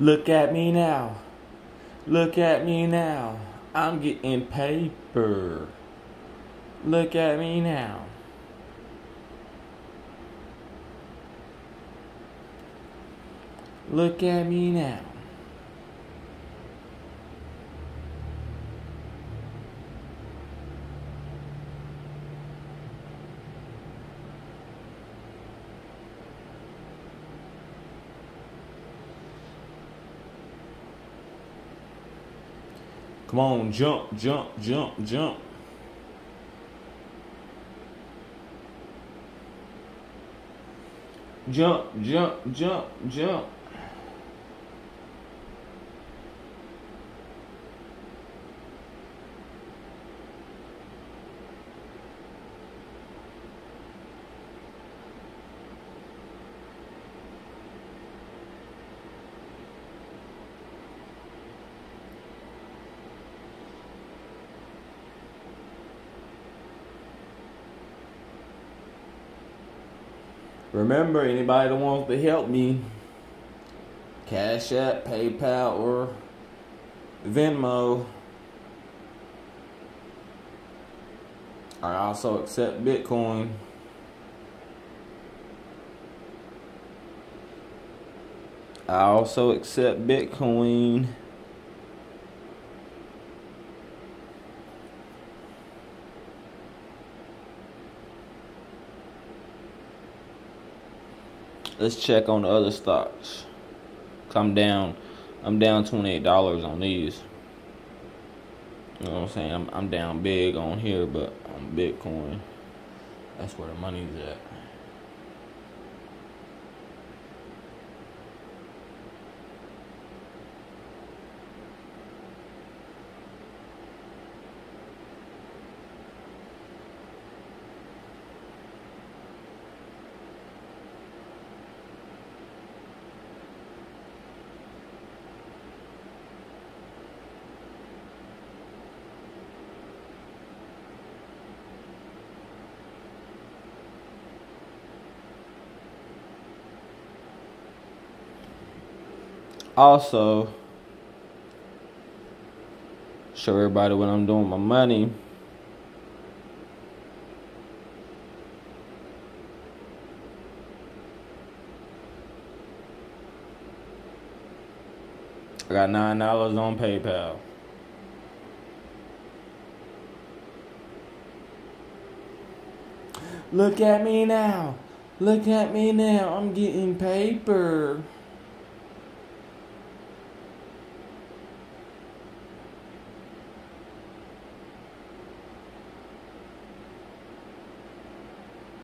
Look at me now. Look at me now. I'm getting paper. Look at me now. Look at me now. Come on, jump, jump, jump, jump. Jump, jump, jump, jump. Remember, anybody that wants to help me, Cash App, PayPal, or Venmo. I also accept Bitcoin. I also accept Bitcoin. Let's check on the other stocks. I'm down. I'm down twenty eight dollars on these. You know what I'm saying? I'm I'm down big on here, but on Bitcoin, that's where the money's at. Also show everybody what I'm doing with my money. I got nine dollars on PayPal. Look at me now. Look at me now. I'm getting paper.